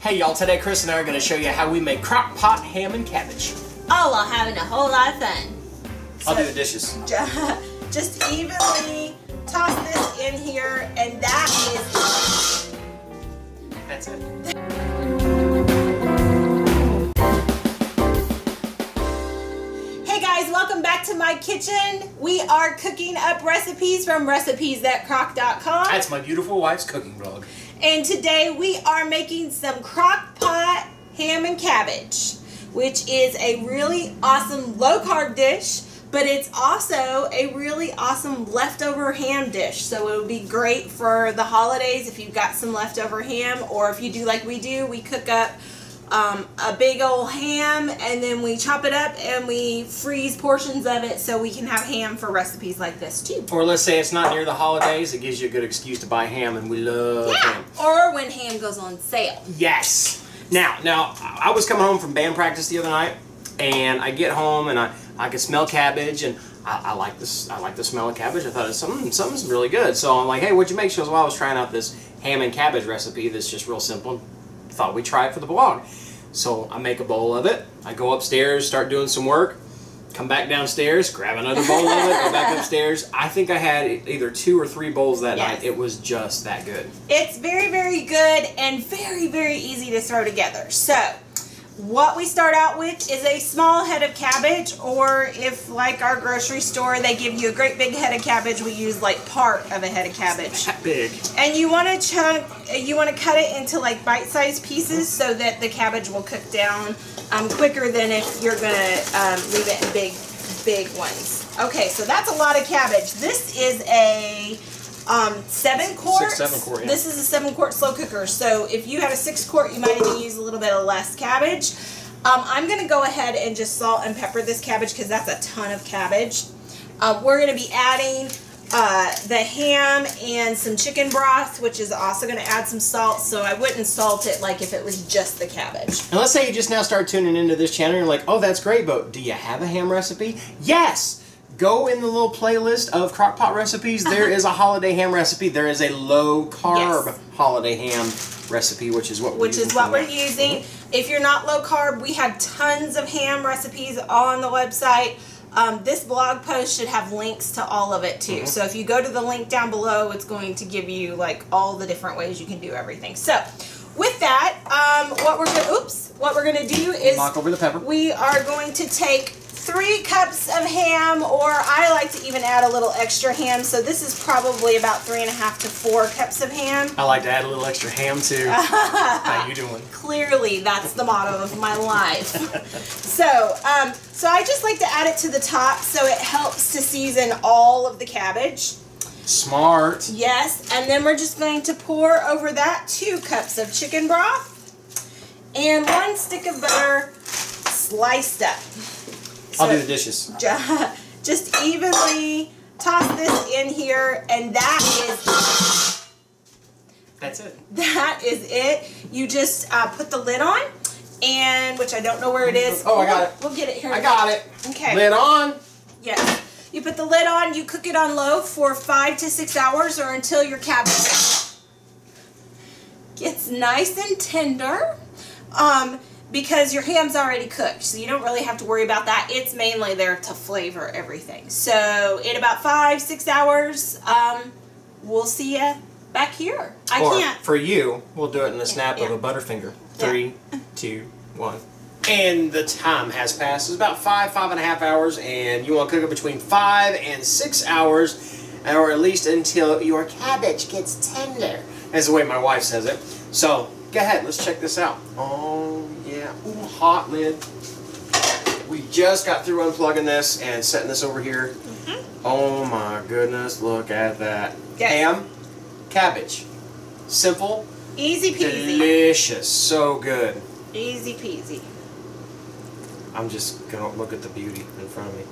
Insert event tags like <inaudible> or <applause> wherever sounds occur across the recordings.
Hey y'all, today Cris and I are going to show you how we make crock pot ham and cabbage. All while having a whole lot of fun. I'll So- do the dishes. <laughs> Just evenly toss this in here, and that is That's it. Hey guys, welcome back to my kitchen. We are cooking up recipes from recipesthatcrock.com. That's my beautiful wife's cooking vlog. And today we are making some crock pot ham and cabbage, which is a really awesome low carb dish, but it's also a really awesome leftover ham dish. So it would be great for the holidays if you've got some leftover ham, or if you do like we do, we cook up um, a big old ham and then we chop it up and we freeze portions of it so we can have ham for recipes like this too. Or let's say it's not near the holidays, it gives you a good excuse to buy ham, and we love Yeah, ham. or when ham goes on sale. Yes. Now, now I was coming home from band practice the other night, and I get home and I, I could smell cabbage, and I, I like this. I like the smell of cabbage. I thought it's something something's really good. So I'm like, hey, what'd you make? She goes, well, I was trying out this ham and cabbage recipe that's just real simple. Thought we'd try it for the blog. So I make a bowl of it. I go upstairs, start doing some work. Come back downstairs, grab another bowl of it, go back <laughs> upstairs. I think I had either two or three bowls that Yes. night. It was just that good. It's very, very good and very, very easy to throw together. So, what we start out with is a small head of cabbage, or if, like our grocery store, they give you a great big head of cabbage, we use like part of a head of cabbage. That big. And you want to chunk, you want to cut it into like bite-sized pieces so that the cabbage will cook down um, quicker than if you're gonna um, leave it in big, big ones. Okay, so that's a lot of cabbage. This is a um, seven quart. seven quart, yeah. This is a seven quart slow cooker. So if you had a six quart, you might even use a little bit of less cabbage. Um, I'm gonna go ahead and just salt and pepper this cabbage because that's a ton of cabbage. Uh, we're gonna be adding uh, the ham and some chicken broth, which is also going to add some salt. So I wouldn't salt it like if it was just the cabbage. And let's say you just now start tuning into this channel and you're like, oh, that's great, but do you have a ham recipe? Yes! Go in the little playlist of crockpot recipes. There is a holiday ham recipe. There is a low carb Yes. holiday ham recipe, which is what we're using, Which is what we're that. using. If you're not low carb, we have tons of ham recipes all on the website. Um, this blog post should have links to all of it too. So if you go to the link down below, it's going to give you like all the different ways you can do everything. So with that, um, what we're gonna oops, what we're gonna do is Knock over the pepper. we are going to take three cups of ham, or I like to even add a little extra ham. So this is probably about three and a half to four cups of ham. I like to add a little extra ham too. <laughs> How you doing? Clearly, that's the motto of my life. <laughs> so, um, so I just like to add it to the top so it helps to season all of the cabbage. Smart. Yes, and then we're just going to pour over that two cups of chicken broth and one stick of butter sliced up. I'll So- do the dishes. <laughs> Just evenly toss this in here and that is That's it. that is it you just uh, put the lid on and which i don't know where it is Oh, I got it. we'll get it here I got it. okay Lid on. yeah you put the lid on you cook it on low for five to six hours or until your cabbage gets nice and tender um, because your ham's already cooked so you don't really have to worry about that it's mainly there to flavor everything so in about five six hours um, we'll see you back here i or can't for you, we'll do it in the snap of yeah. a butterfinger. Three, two, one. And the time has passed. It's about five, five and a half hours, and you want to cook it between five and six hours, or at least until your cabbage gets tender. That's the way my wife says it. So go ahead, let's check this out. Oh Ooh, hot lid. We just got through unplugging this and setting this over here. Oh my goodness, look at that. Yes. Ham, cabbage. Simple, easy peasy delicious, so good. easy peasy I'm just gonna look at the beauty in front of me.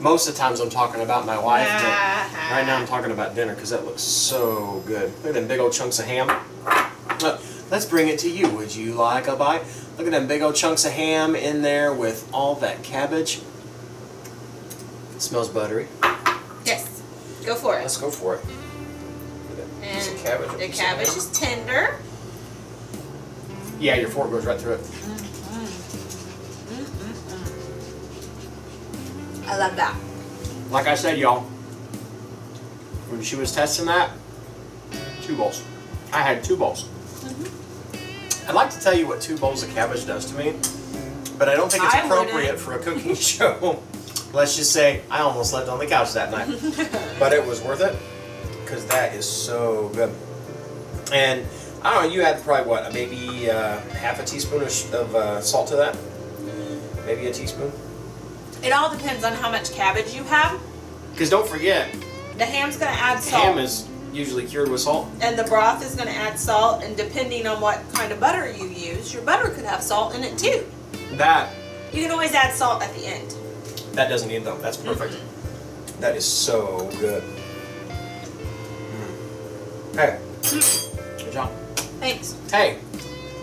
Most of the times I'm talking about my wife, right now I'm talking about dinner because that looks so good. Look at them big old chunks of ham. Uh, let's bring it to you. Would you like a bite? Look at them big old chunks of ham in there with all that cabbage. It smells buttery. yes go for it Let's go for it. Look piece and of cabbage. the cabbage is tender Yeah, your fork goes right through it. Mm-hmm. Mm-hmm. Mm-hmm. I love that. Like I said, y'all, when she was testing that, two bowls. I had two bowls. I'd like to tell you what two bowls of cabbage does to me, but I don't think it's I appropriate wouldn't. for a cooking <laughs> show. Let's just say I almost slept on the couch that night, <laughs> but it was worth it because that is so good. And I don't know, you add probably what, maybe uh, half a teaspoon of, of uh, salt to that, maybe a teaspoon. It all depends on how much cabbage you have. Because don't forget, The ham's gonna add salt. ham is usually cured with salt. and the broth is gonna add salt, and depending on what kind of butter you use, your butter could have salt in it too. That You can always add salt at the end. That doesn't need though. That's perfect. That is so good. Mm. Hey, good job. Thanks. Hey,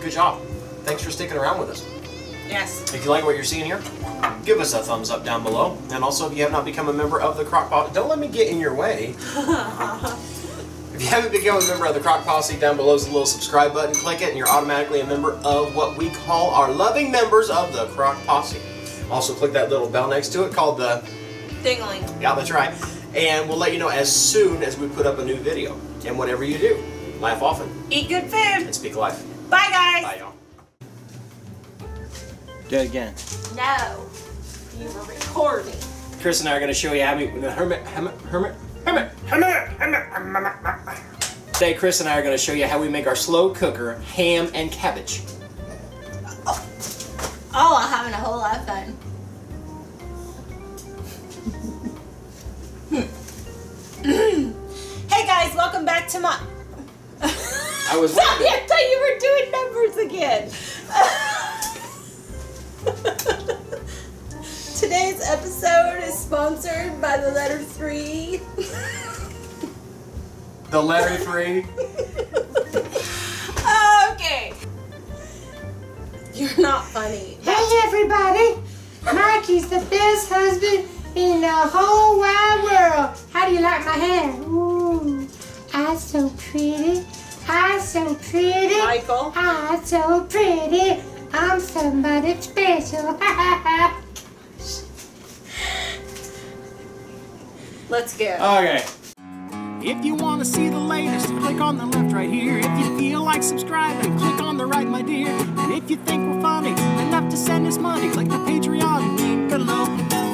good job. Thanks for sticking around with us. Yes. If you like what you're seeing here, give us a thumbs up down below. And also, if you have not become a member of the Crockpot, don't let me get in your way. <laughs> If you haven't become a member of the Crock Posse, down below is a little subscribe button. Click it, and you're automatically a member of what we call our loving members of the Crock Posse. Also, click that little bell next to it called the Dingling. Yeah, that's right. And we'll let you know as soon as we put up a new video. And whatever you do, laugh often Eat good food. and speak life. Bye, guys. Bye, y'all. Do it again. No. You were recording. Cris and I are going to show you how we the hermit hermit hermit Today, Cris and I are going to show you how we make our slow cooker ham and cabbage. Oh, oh I'm having a whole lot of fun. Hmm. hey guys, welcome back to my. I was Sorry. <laughs> I thought you were doing numbers again. <laughs> Today's episode is sponsored by the letter three. The letter three. okay. You're not funny. Hey everybody! Mikey's the best husband in the whole wide world. How do you like my hair? Ooh, I'm so pretty. I'm so pretty. Michael. I'm so pretty. I'm somebody special. <laughs> Let's go. Okay. If you want to see the latest, click on the left right here. If you feel like subscribing, click on the right, my dear. And if you think we're funny enough to send us money, click the Patreon link below.